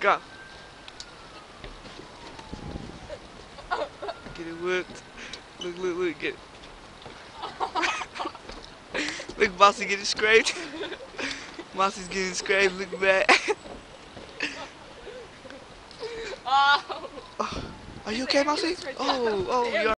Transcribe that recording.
Go. Get it whipped. Look, look, look, get it. look, Bossy getting scraped. Bossy's getting scraped, look back. Oh. Are you okay, Bossy? Oh, oh, you're.